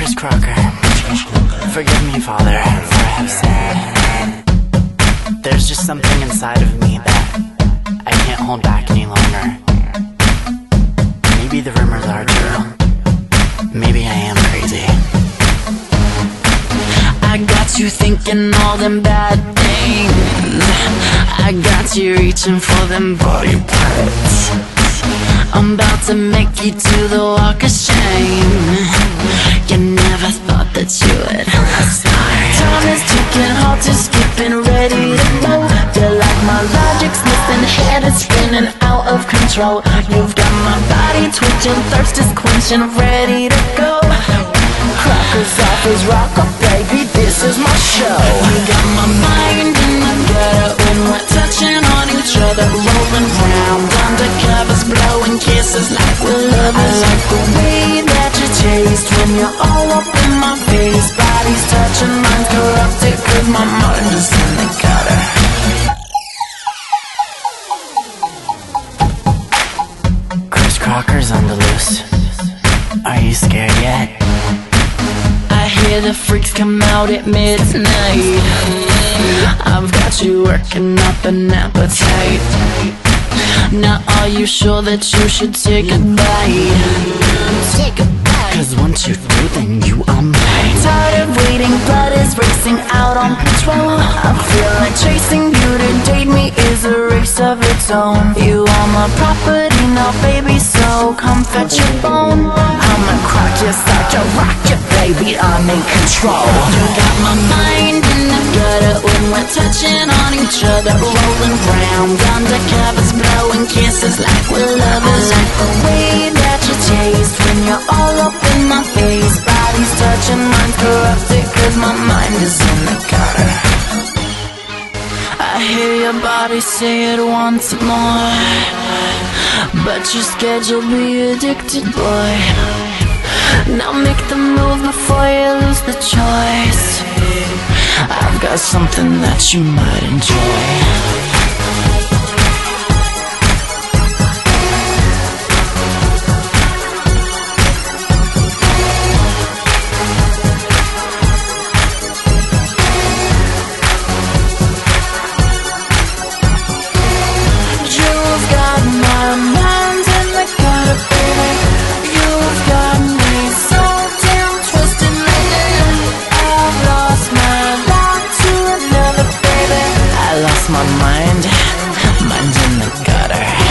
Chris Crocker. Forgive me, Father, for I have sinned. There's just something inside of me that I can't hold back any longer. Maybe the rumors are true. Maybe I am crazy. I got you thinking all them bad things. I got you reaching for them body parts. I'm about to make you do the walk of shame. Control. You've got my body twitching, thirst is quenching, ready to go. Crackers off as rock, oh baby, this is my show. You got my mind in the gutter when we're touching on each other, rolling round under covers, blowing kisses like we're lovers. I like the way that you taste when you're all up in my face. Bodies touching, minds corrupted, cause my Chris on the loose. Are you scared yet? I hear the freaks come out at midnight. I've got you working up an appetite. Now are you sure that you should take a bite? Take a bite. Cause once you do, then you are mine. Tired of waiting, blood is racing out on patrol. I feel like chasing you to date me is a race of its own. You are my property now, baby, so come fetch your bone. I'ma crack you, start to rock you, baby, I'm in control. You got my mind in the gutter when we're touching on each other, rolling round under covers, blowing kisses like we're lovers. I like the way that you taste when you're all up in my face. Bodies touching, minds corrupted, cause my mind is in the gutter. I hear your body say it once more. But you're be addicted, boy. Now make the move before you lose the choice. I've got something that you might enjoy. mind, mine's in the gutter.